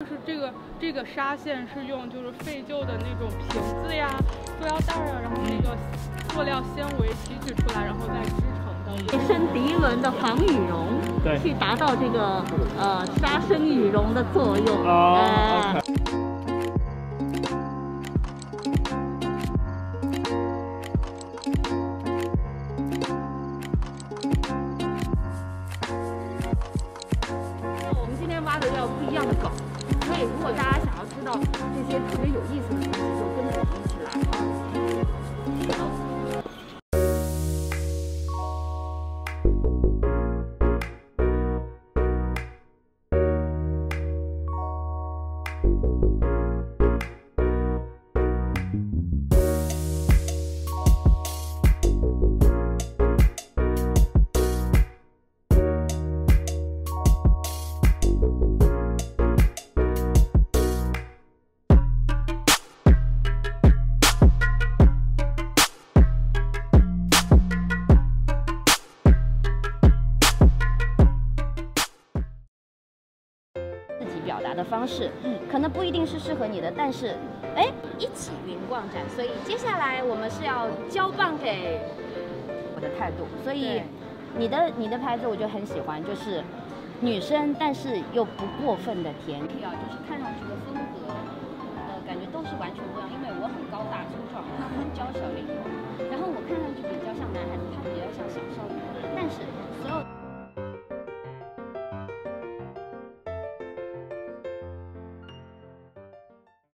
就是这个这个纱线是用就是废旧的那种瓶子呀、塑料袋啊，然后那个塑料纤维提取出来，然后再织成的。贴身涤纶的防羽绒，对去达到这个呃杀生羽绒的作用。哦哎 OK 那我们今天挖的要不一样的稿，所以如果大家想要知道这些特别有意思的东西，就跟着我们一起来啊。自己表达的方式，嗯，可能不一定是适合你的，但是，哎，一起云逛展，所以接下来我们是要交棒给我的态度，所以你的你的牌子我就很喜欢，就是女生，但是又不过分的甜，啊，就是看上去的风格，呃，感觉都是完全